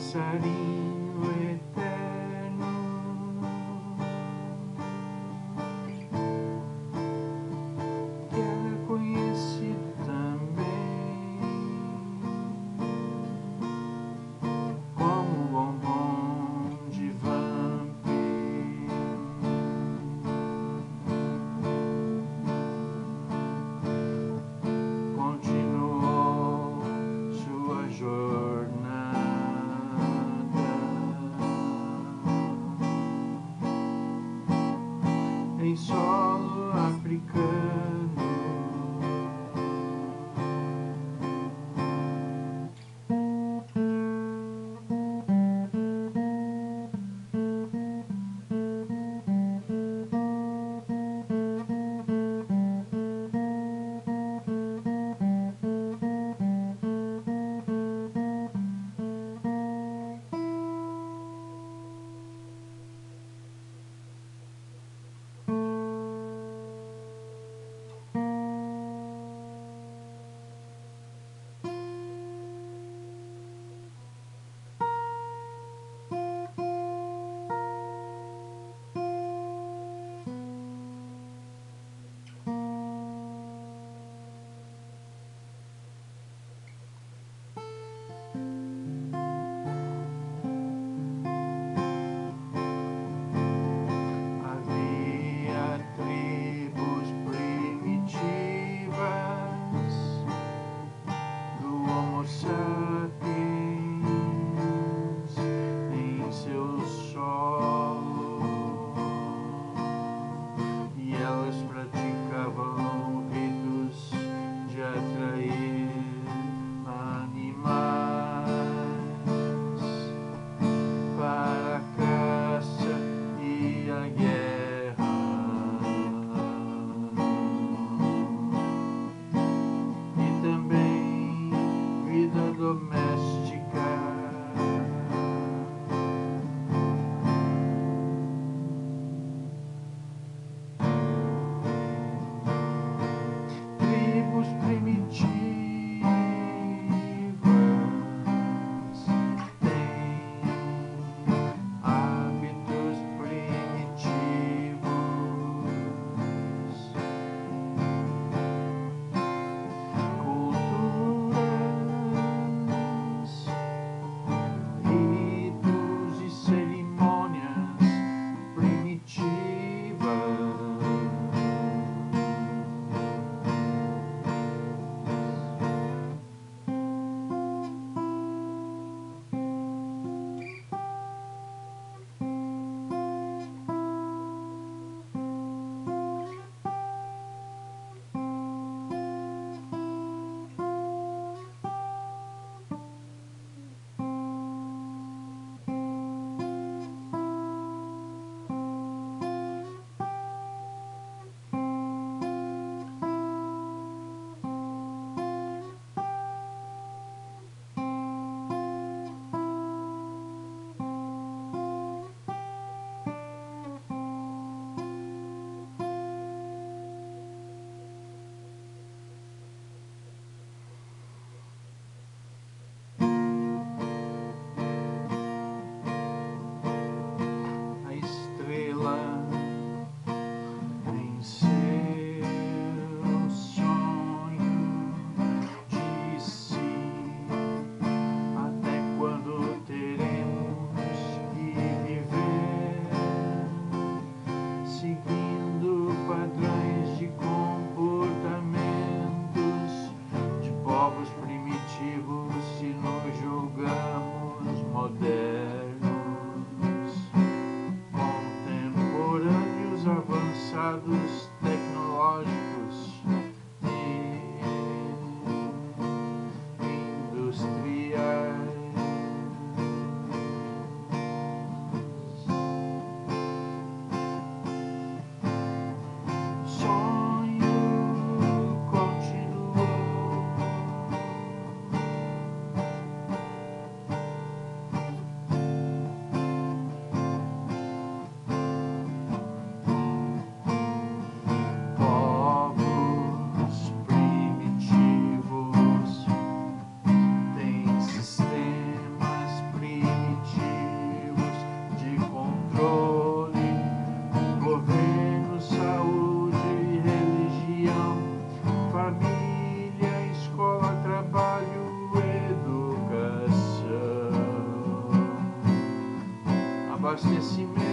passarinho solo avançados abastecimento.